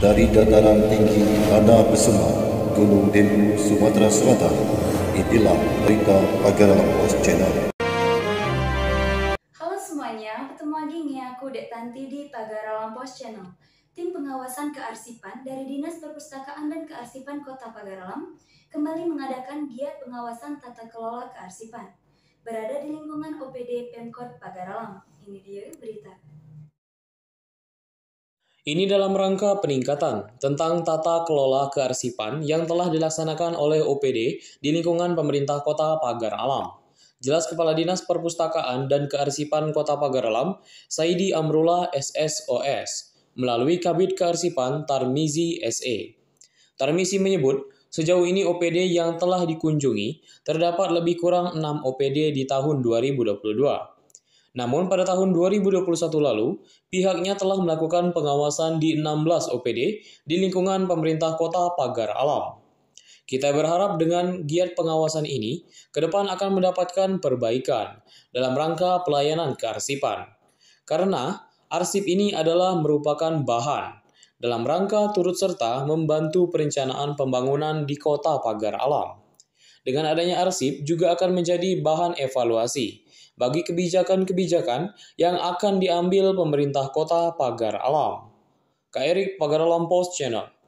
Dari dataran tinggi Tanah Besuma, Gunung Dempu, Sumatera Selatan, inilah berita Pagar Lampos Channel. Halo semuanya, ketemu lagi nih aku Dek Tanti di Pagar Lampos Channel. Tim pengawasan kearsipan dari Dinas Perpustakaan dan Kearsipan Kota Pagaralam kembali mengadakan giat pengawasan tata kelola kearsipan. Berada di lingkungan OPD Pemkot Pagaralam. Ini dia berita. Ini dalam rangka peningkatan tentang tata kelola kearsipan yang telah dilaksanakan oleh OPD di lingkungan pemerintah kota Pagar Alam. Jelas Kepala Dinas Perpustakaan dan Kearsipan Kota Pagar Alam, Saidi Amrullah SSOS, melalui Kabit Kearsipan Tarmizi SE. Tarmizi menyebut, sejauh ini OPD yang telah dikunjungi terdapat lebih kurang 6 OPD di tahun 2022. Namun pada tahun 2021 lalu, pihaknya telah melakukan pengawasan di 16 OPD di lingkungan pemerintah kota Pagar Alam. Kita berharap dengan giat pengawasan ini, ke depan akan mendapatkan perbaikan dalam rangka pelayanan kearsipan. Karena arsip ini adalah merupakan bahan dalam rangka turut serta membantu perencanaan pembangunan di kota Pagar Alam. Dengan adanya arsip juga akan menjadi bahan evaluasi bagi kebijakan-kebijakan yang akan diambil pemerintah kota Pagar Alam. Kak Erik, Pagar Alam Post Channel.